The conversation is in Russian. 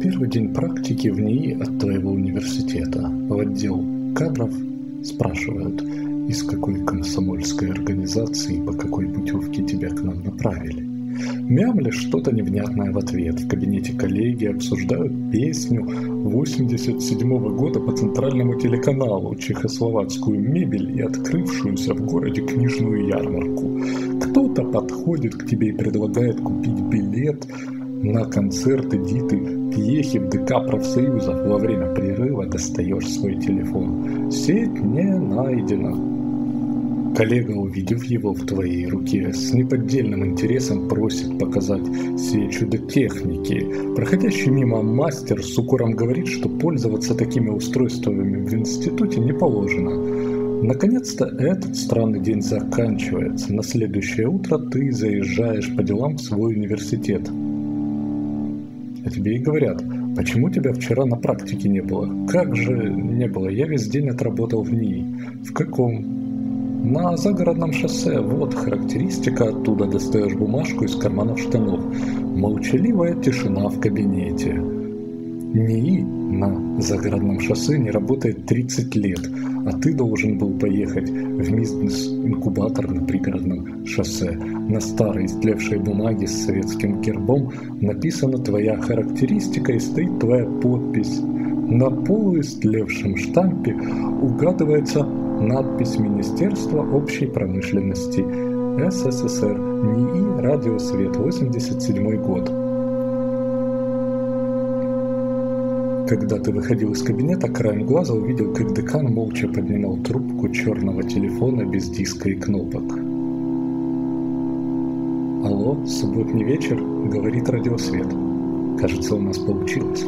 Первый день практики в НИИ от твоего университета. В отдел кадров спрашивают, из какой комсомольской организации по какой путевке тебя к нам направили. Мямля что-то невнятное в ответ. В кабинете коллеги обсуждают песню 87 -го года по центральному телеканалу, чехословацкую мебель и открывшуюся в городе книжную ярмарку. Кто-то подходит к тебе и предлагает купить билет на концерт Эдиты Пьехи ДК профсоюзов. Во время прерыва достаешь свой телефон. Сеть не найдена. Коллега, увидев его в твоей руке, с неподдельным интересом просит показать все чудо техники. Проходящий мимо мастер с укором говорит, что пользоваться такими устройствами в институте не положено. Наконец-то этот странный день заканчивается. На следующее утро ты заезжаешь по делам в свой университет. А тебе и говорят, почему тебя вчера на практике не было? Как же не было? Я весь день отработал в НИИ. В каком? На загородном шоссе вот характеристика, оттуда достаешь бумажку из карманов штанов. Молчаливая тишина в кабинете. НИИ на загородном шоссе не работает 30 лет, а ты должен был поехать в бизнес-инкубатор на пригородном шоссе. На старой истлевшей бумаге с советским гербом написана твоя характеристика и стоит твоя подпись. На полуистлевшем штампе угадывается надпись Министерства общей промышленности СССР НИИ «Радиосвет», 87 год. Когда ты выходил из кабинета, краем глаза увидел, как декан молча поднимал трубку черного телефона без диска и кнопок. «Алло, субботний вечер», — говорит радиосвет. «Кажется, у нас получилось».